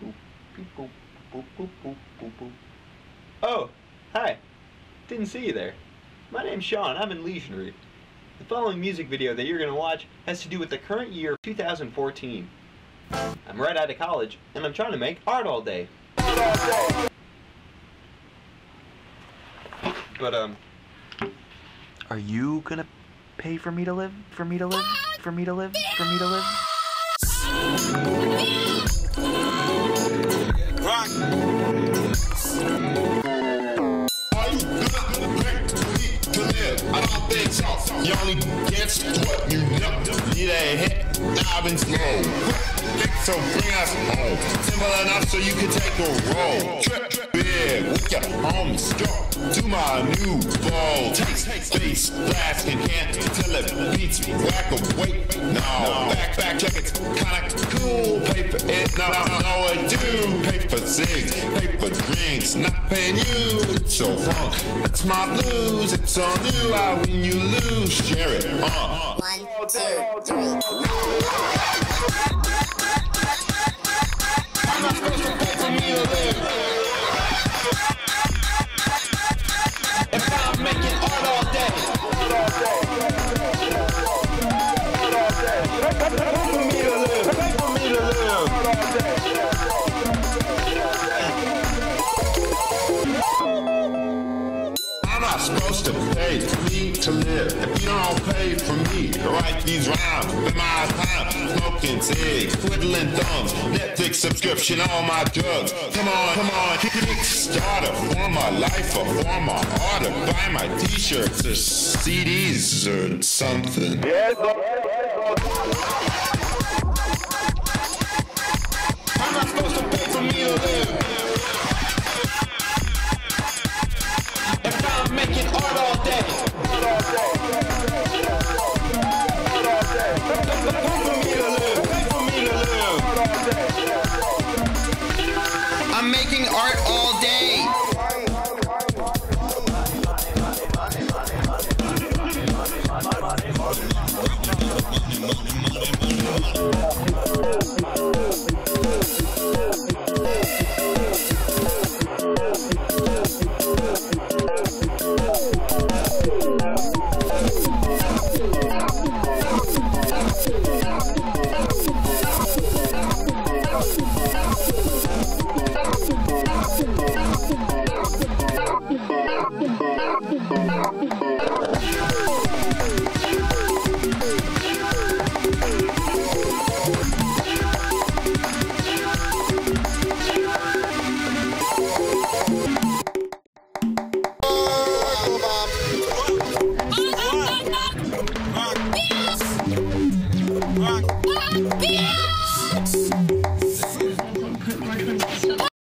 boop, beep boop, boop boop boop boop boop. Oh, hi. Didn't see you there. My name's Sean. I'm in Lesionread. The following music video that you're going to watch has to do with the current year 2014. I'm right out of college, and I'm trying to make art all day. But, um, are you gonna pay for me to live? For me to live? For me to live? For me to live? You only dance what you know. Need a hit, I've been slow. So bring us home. Simple enough so you can take a roll. Trip big with your my new ball. Taste, face, blast, and can't tell it beats whack away. No, back, back, check it's kinda cool. Paper it, no, no, it do. Paper cigs, paper drinks, not paying you. It's so wrong. It's my blues. It's all new. I win, you lose. Share it. Uh. One, two, three. Not supposed to pay for me to live. If you don't pay for me to write these rhymes, with my time, smoking cigs, twiddling thumbs, Netflix subscription, all my drugs. Come on, come on, Kickstarter for my life or for my art or buy my t-shirts or CDs or something. I'm art all